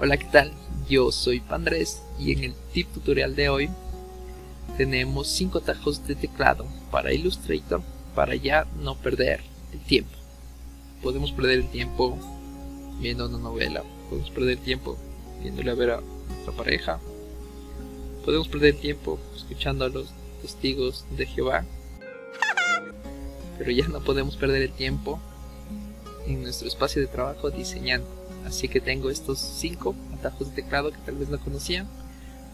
Hola, ¿qué tal? Yo soy Pandrés y en el tip tutorial de hoy tenemos 5 atajos de teclado para Illustrator para ya no perder el tiempo. Podemos perder el tiempo viendo una novela, podemos perder el tiempo viéndole a ver a nuestra pareja, podemos perder el tiempo escuchando a los testigos de Jehová, pero ya no podemos perder el tiempo en nuestro espacio de trabajo diseñando. Así que tengo estos 5 atajos de teclado que tal vez no conocían,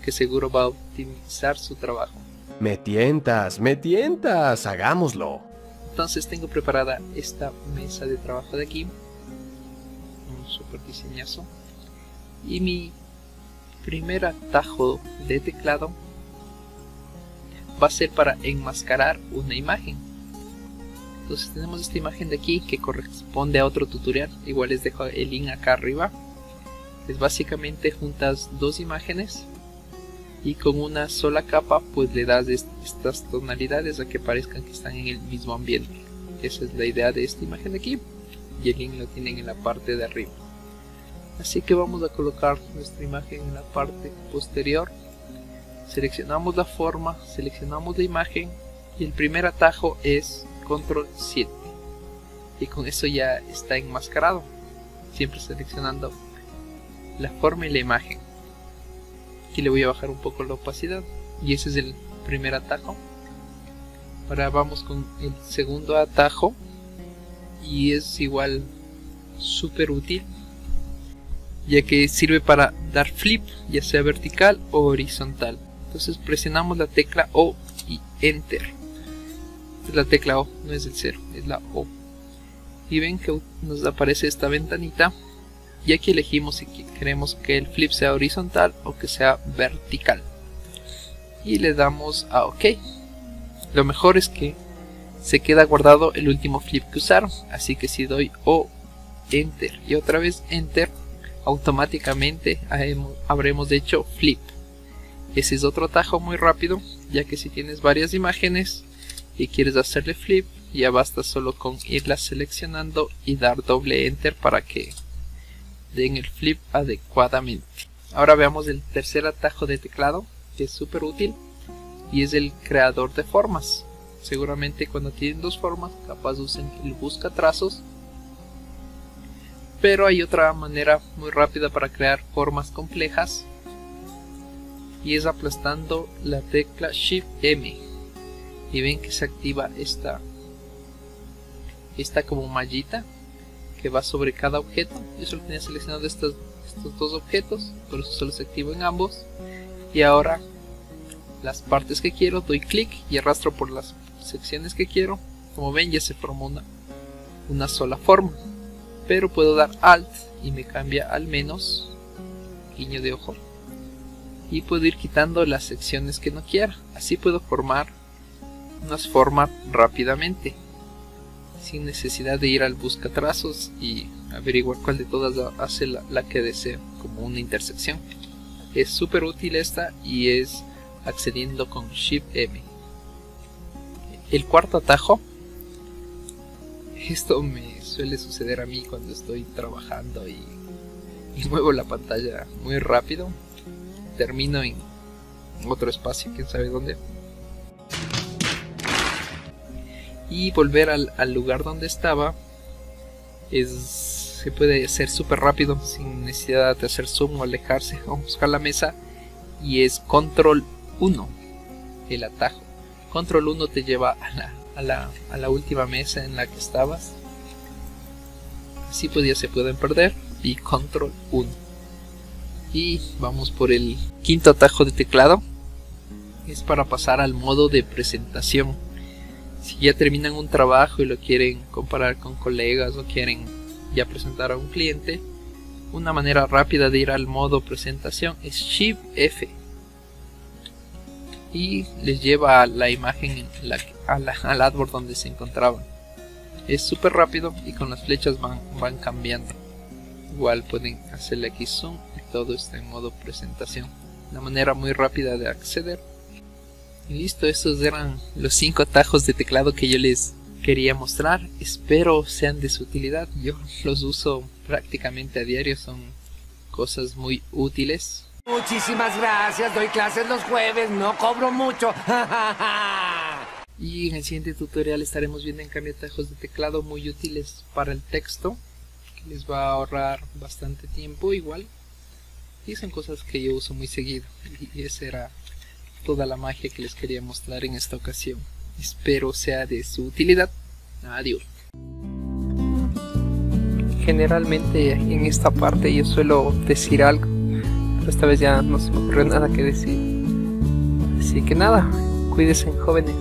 que seguro va a optimizar su trabajo. Me tientas, me tientas, hagámoslo. Entonces tengo preparada esta mesa de trabajo de aquí, un super diseñazo, y mi primer atajo de teclado va a ser para enmascarar una imagen. Entonces tenemos esta imagen de aquí que corresponde a otro tutorial, igual les dejo el link acá arriba. Es básicamente juntas dos imágenes y con una sola capa pues le das estas tonalidades a que parezcan que están en el mismo ambiente. Esa es la idea de esta imagen de aquí y el link lo tienen en la parte de arriba. Así que vamos a colocar nuestra imagen en la parte posterior. Seleccionamos la forma, seleccionamos la imagen y el primer atajo es control 7 y con eso ya está enmascarado. Siempre seleccionando la forma y la imagen. Aquí le voy a bajar un poco la opacidad. Y ese es el primer atajo. Ahora vamos con el segundo atajo. Y es igual súper útil. Ya que sirve para dar flip ya sea vertical o horizontal. Entonces presionamos la tecla O y enter es la tecla O, no es el 0, es la O. Y ven que nos aparece esta ventanita y aquí elegimos si queremos que el flip sea horizontal o que sea vertical. Y le damos a OK. Lo mejor es que se queda guardado el último flip que usaron, así que si doy O, Enter y otra vez Enter, automáticamente habremos hecho flip. Ese es otro atajo muy rápido, ya que si tienes varias imágenes, y quieres hacerle flip ya basta solo con irla seleccionando y dar doble enter para que den el flip adecuadamente. Ahora veamos el tercer atajo de teclado que es súper útil y es el creador de formas. Seguramente cuando tienen dos formas capaz usen el busca trazos. Pero hay otra manera muy rápida para crear formas complejas y es aplastando la tecla shift m y ven que se activa esta esta como mallita que va sobre cada objeto. Yo solo tenía seleccionado estos, estos dos objetos por eso solo se activa en ambos. Y ahora las partes que quiero doy clic y arrastro por las secciones que quiero. Como ven ya se formó una, una sola forma. Pero puedo dar alt y me cambia al menos guiño de ojo. Y puedo ir quitando las secciones que no quiera. Así puedo formar unas formas rápidamente sin necesidad de ir al buscatrazos y averiguar cuál de todas hace la, que deseo como una intersección. Es súper útil esta y es accediendo con Shift M. El cuarto atajo. Esto me suele suceder a mí cuando estoy trabajando y, y muevo la pantalla muy rápido. Termino en otro espacio quién sabe dónde y volver al, lugar donde estaba es, se puede hacer súper rápido sin necesidad de hacer zoom o alejarse. O buscar la mesa y es control 1 el atajo. Control 1 te lleva a la, a la, a la última mesa en la que estabas. Así pues ya se pueden perder. Y control 1 y vamos por el quinto atajo de teclado. Es para pasar al modo de presentación si ya terminan un trabajo y lo quieren comparar con colegas o quieren ya presentar a un cliente, una manera rápida de ir al modo presentación es Shift F y les lleva a la imagen la, al AdWords donde se encontraban. Es súper rápido y con las flechas van, van cambiando. Igual pueden hacerle aquí zoom y todo está en modo presentación. Una manera muy rápida de acceder y listo, estos eran los cinco atajos de teclado que yo les quería mostrar. Espero sean de su utilidad. Yo los uso prácticamente a diario, son cosas muy útiles. Muchísimas gracias, doy clases los jueves, no cobro mucho. y en el siguiente tutorial estaremos viendo en cambio atajos de teclado muy útiles para el texto, que les va a ahorrar bastante tiempo igual. Y son cosas que yo uso muy seguido. Y esa era toda la magia que les quería mostrar en esta ocasión. Espero sea de su utilidad. Adiós. Generalmente en esta parte yo suelo decir algo, pero esta vez ya no se me ocurrió nada que decir. Así que nada, cuídense jóvenes.